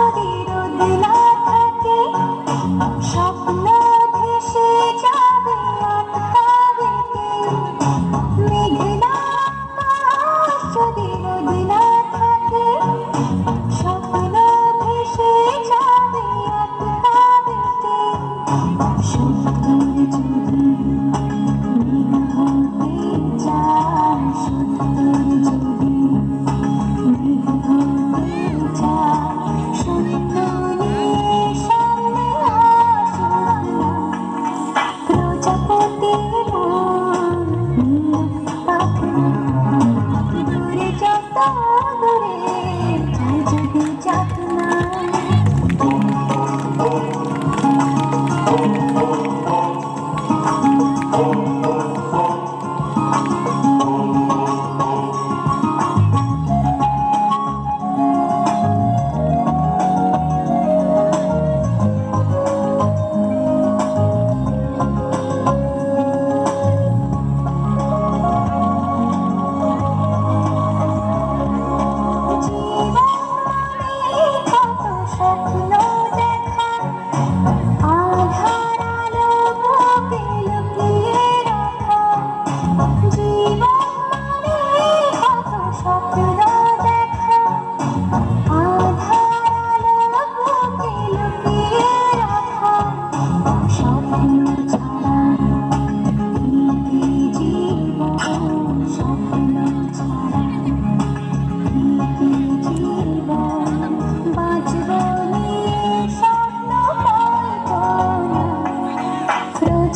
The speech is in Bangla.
যদি রোদ না থাকে।